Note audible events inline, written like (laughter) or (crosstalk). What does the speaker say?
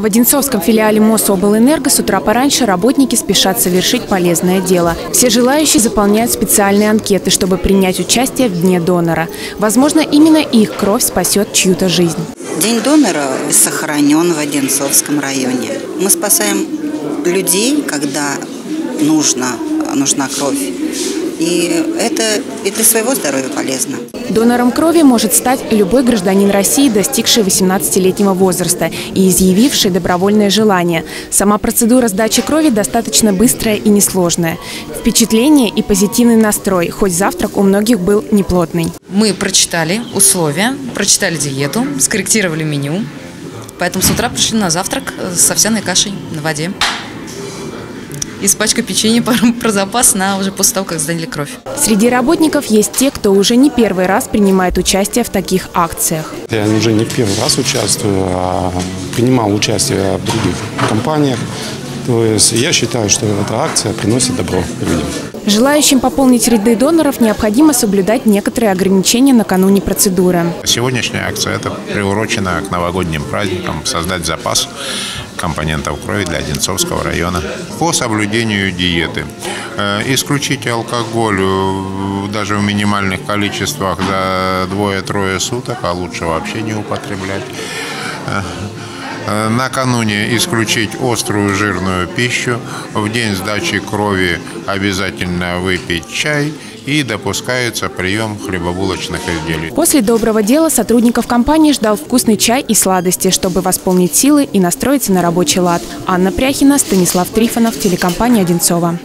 В Одинцовском филиале Мособлэнерго с утра пораньше работники спешат совершить полезное дело. Все желающие заполняют специальные анкеты, чтобы принять участие в Дне донора. Возможно, именно их кровь спасет чью-то жизнь. День донора сохранен в Одинцовском районе. Мы спасаем людей, когда нужно, нужна кровь. И это и для своего здоровья полезно. Донором крови может стать любой гражданин России, достигший 18-летнего возраста и изъявивший добровольное желание. Сама процедура сдачи крови достаточно быстрая и несложная. Впечатление и позитивный настрой, хоть завтрак у многих был неплотный. Мы прочитали условия, прочитали диету, скорректировали меню. Поэтому с утра пришли на завтрак с овсяной кашей на воде из пачка печенья (laughs) про запас на уже после того, как сдали кровь. Среди работников есть те, кто уже не первый раз принимает участие в таких акциях. Я уже не первый раз участвую, а принимал участие в других компаниях. То есть я считаю, что эта акция приносит добро людям. Желающим пополнить ряды доноров необходимо соблюдать некоторые ограничения накануне процедуры. Сегодняшняя акция это приурочена к новогодним праздникам, создать запас компонентов крови для Одинцовского района. По соблюдению диеты. Э, исключить алкоголь даже в минимальных количествах за двое-трое суток, а лучше вообще не употреблять. Э, накануне исключить острую жирную пищу. В день сдачи крови обязательно выпить чай – и допускается прием хлебобулочных изделий. После доброго дела сотрудников компании ждал вкусный чай и сладости, чтобы восполнить силы и настроиться на рабочий лад. Анна Пряхина, Станислав Трифонов, телекомпания «Одинцова».